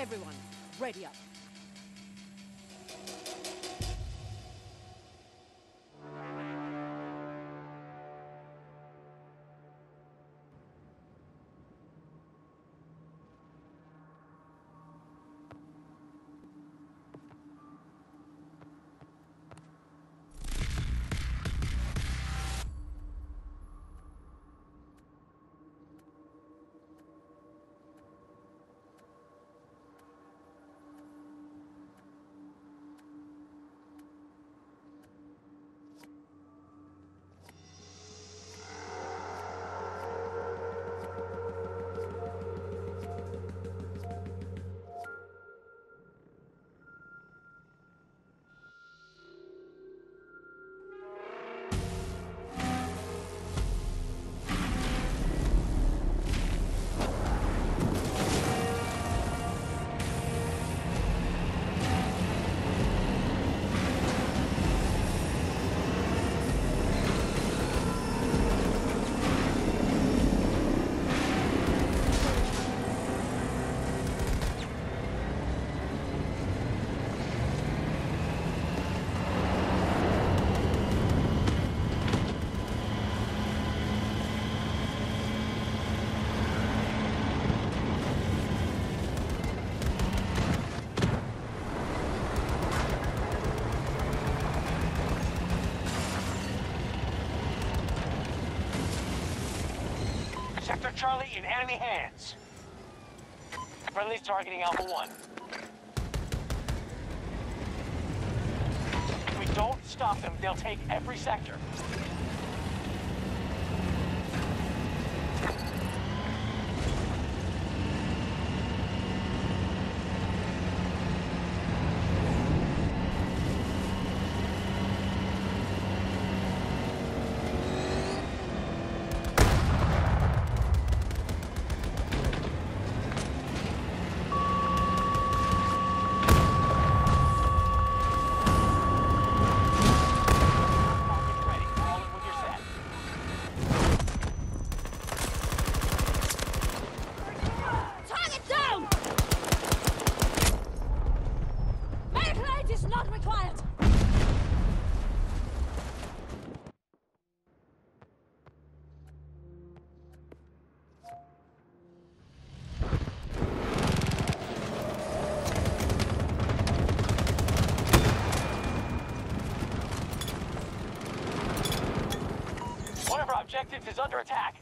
Everyone, ready up. Charlie in enemy hands. Friendly's targeting Alpha 1. If we don't stop them, they'll take every sector. Rockets ready. All in with your set. Target down! Medical aid is not required! Objectives is under attack.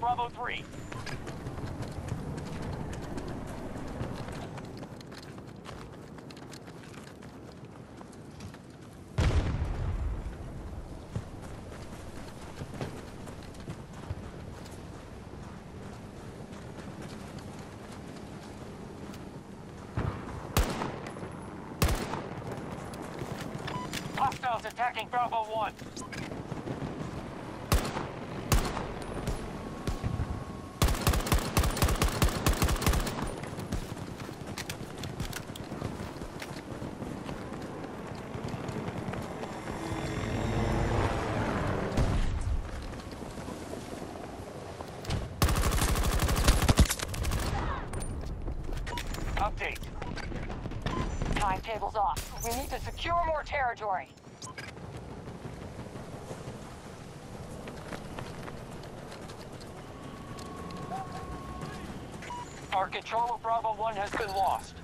Bravo 3. Hostiles attacking Bravo 1. More territory. Our control of Bravo 1 has been lost.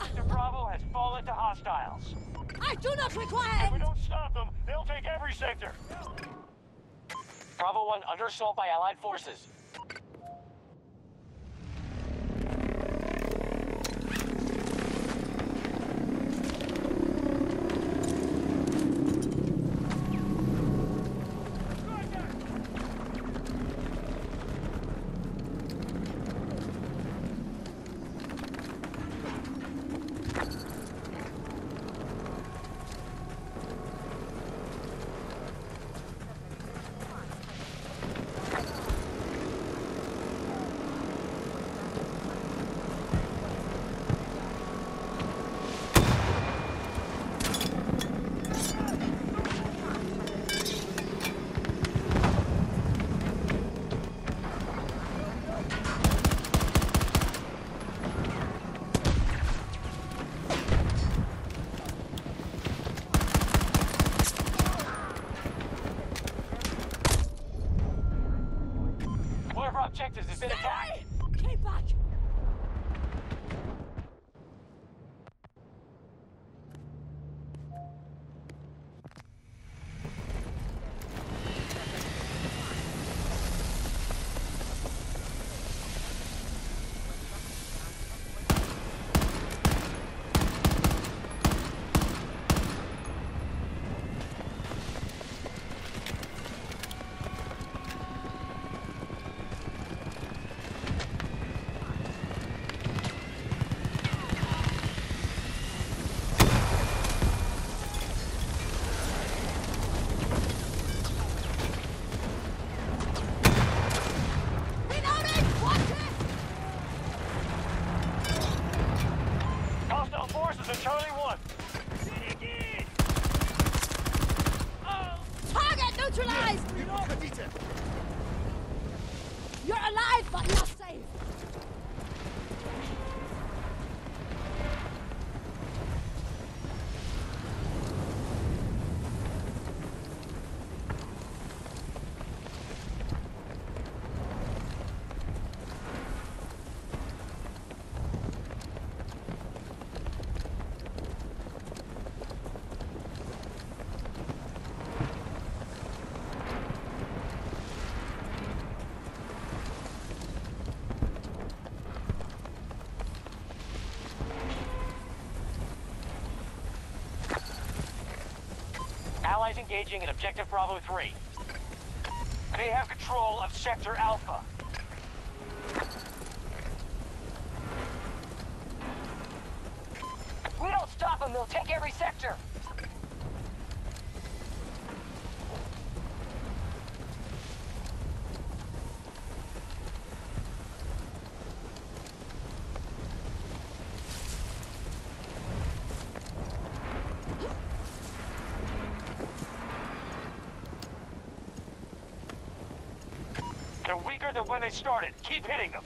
Sector Bravo has fallen to hostiles. I do not require If we don't stop them, they'll take every sector. Bravo 1 under assault by Allied forces. Engaging in Objective Bravo 3. They have control of Sector Alpha. If we don't stop them, they'll take every sector. They're weaker than when they started. Keep hitting them.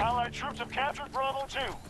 Allied troops have captured Bravo 2.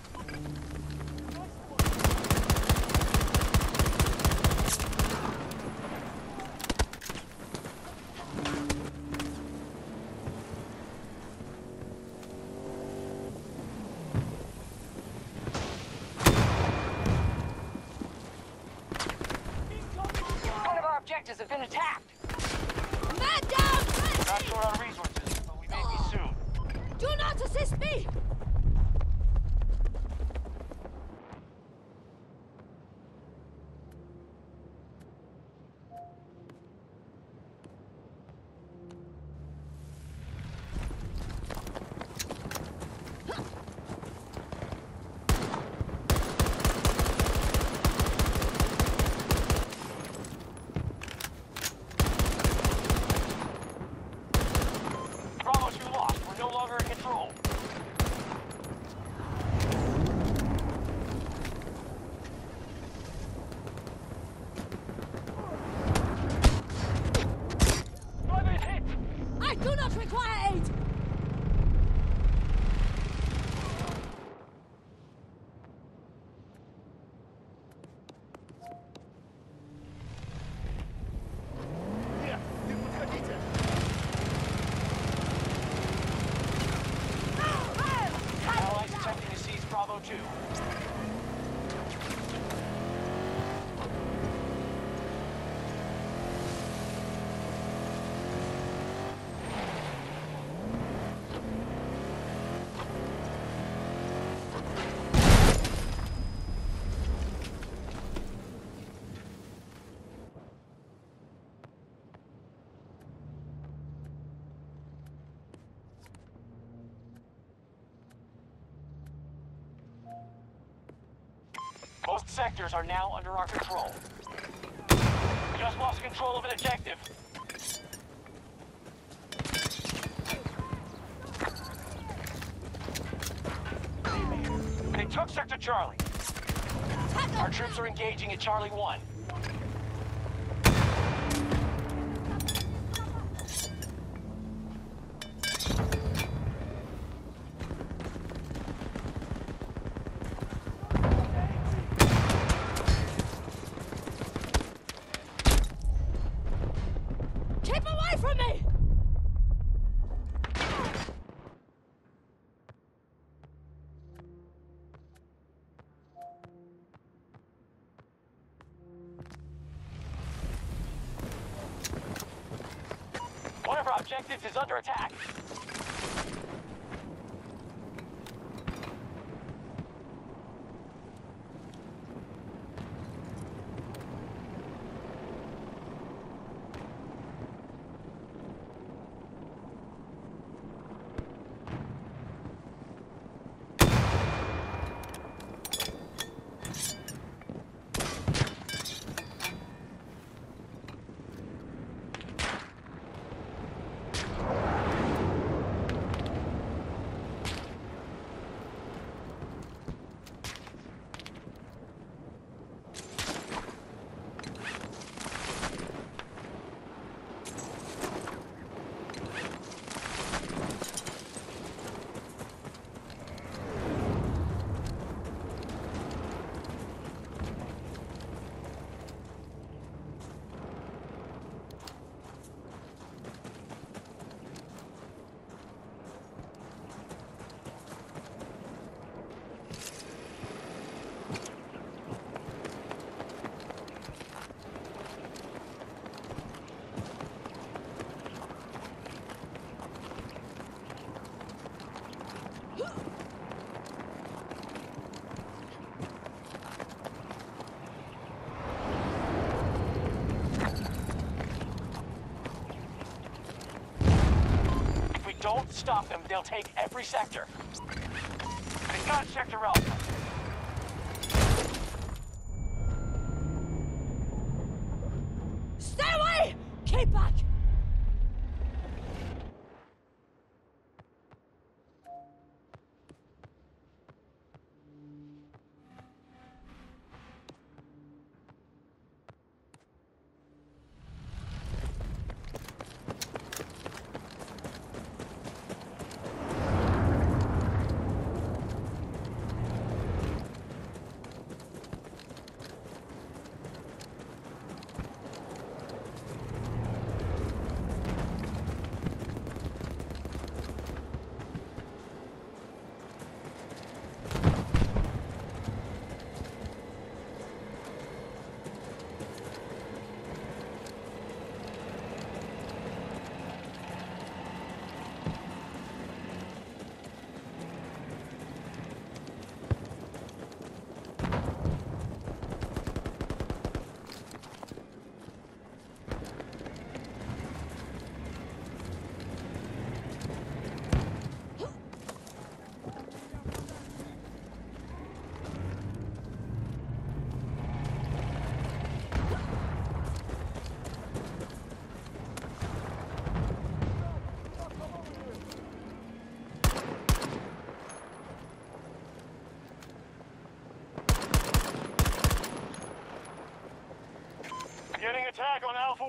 Sectors are now under our control. Just lost control of an objective. They took Sector Charlie. Our troops are engaging at Charlie 1. Objectives is under attack. Don't stop them, they'll take every sector. They got Sector Alpha.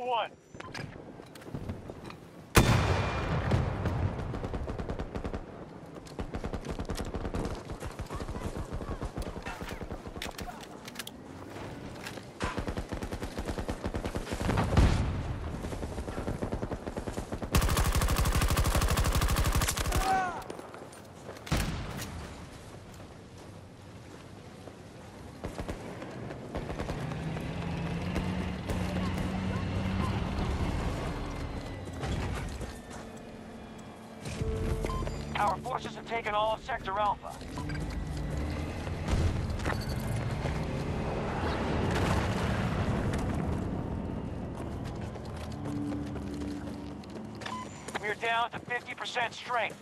one. Taken all of Sector Alpha. We're down to 50% strength.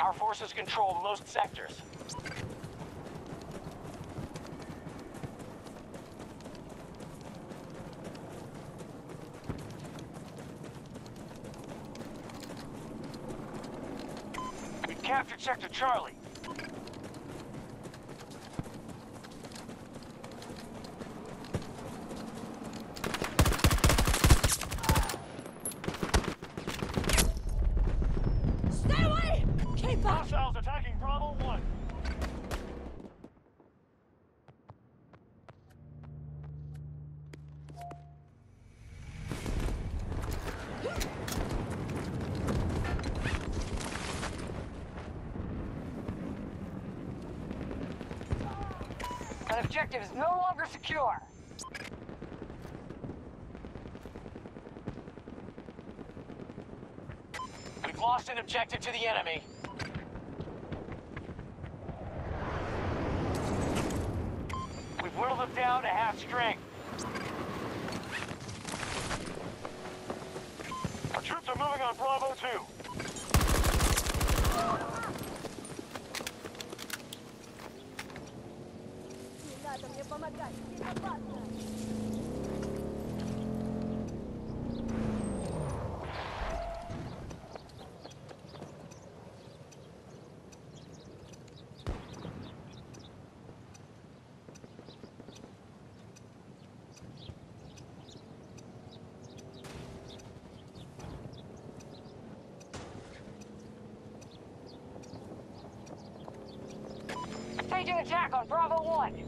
Our forces control most sectors. We've captured Sector Charlie. Objective is no longer secure. We've lost an objective to the enemy. We've whittled them down to half strength. Attack on Bravo 1.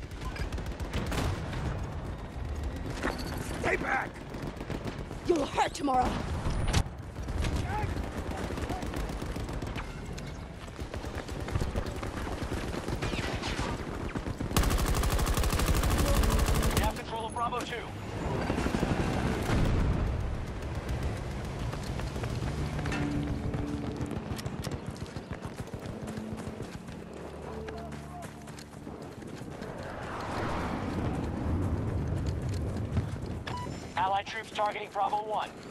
tomorrow! We have control of Bravo 2. Allied troops targeting Bravo 1.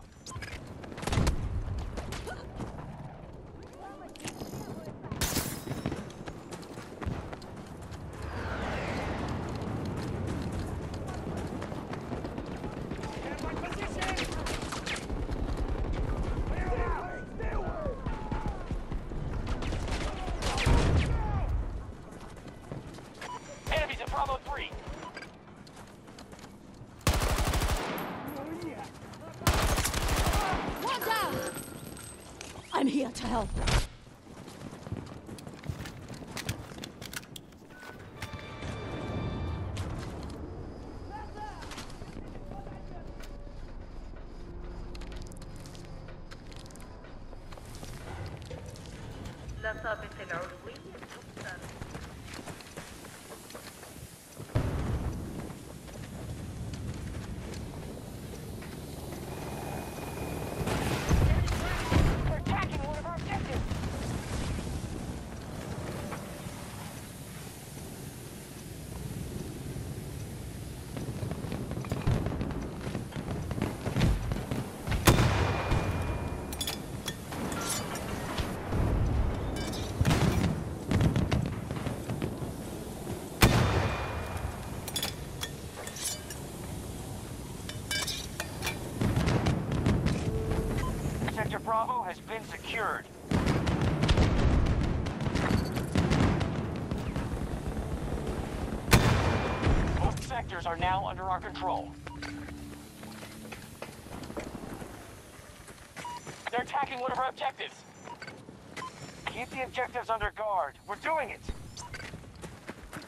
here are now under our control. They're attacking one of our objectives. Keep the objectives under guard. We're doing it.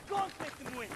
Go take them win!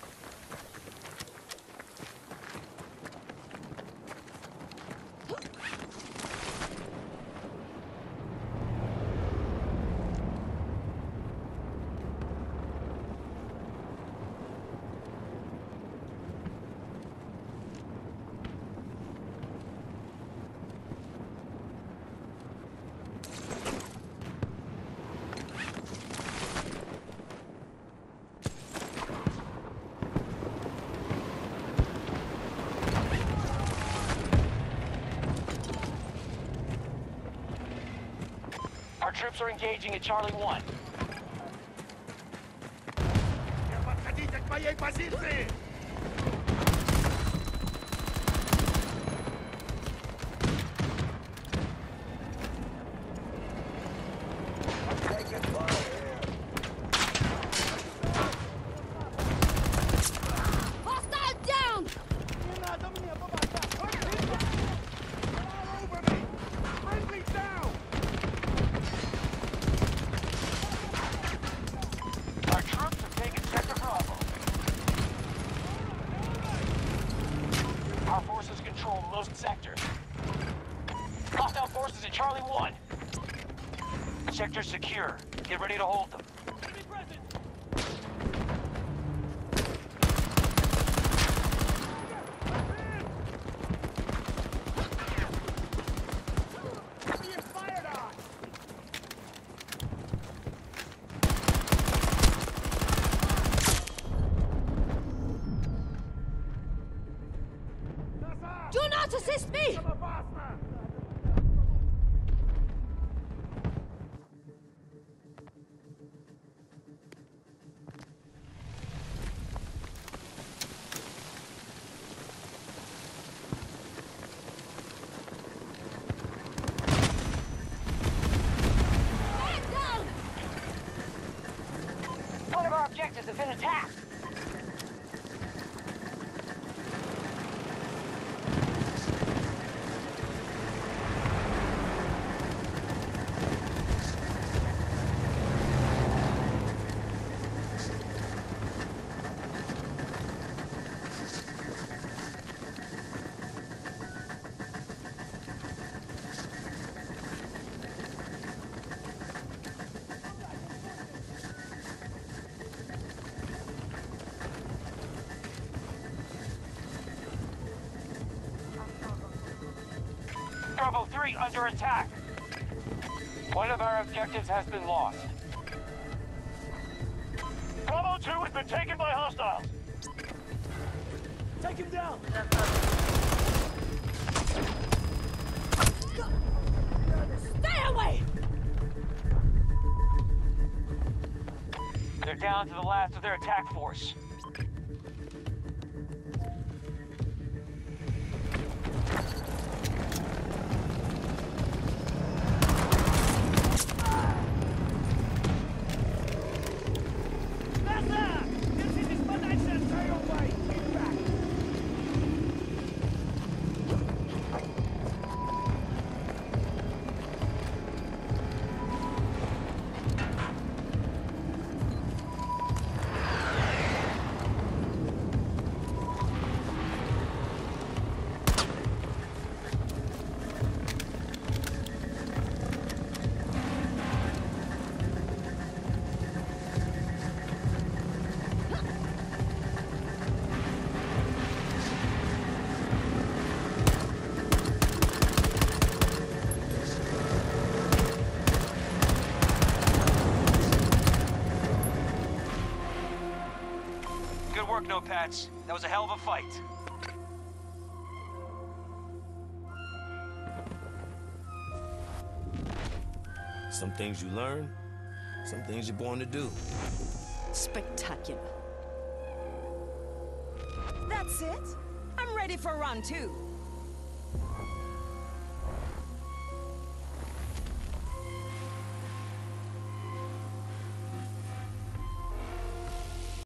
Troops are engaging at Charlie 1. Secure. Get ready to hold them. Has been attacked. Bravo 3 under attack. One of our objectives has been lost. Bravo 2 has been taken by hostiles. Take him down! Stay away! They're down to the last of their attack force. Good work, No-Pats. That was a hell of a fight. Some things you learn, some things you're born to do. Spectacular. That's it. I'm ready for round two.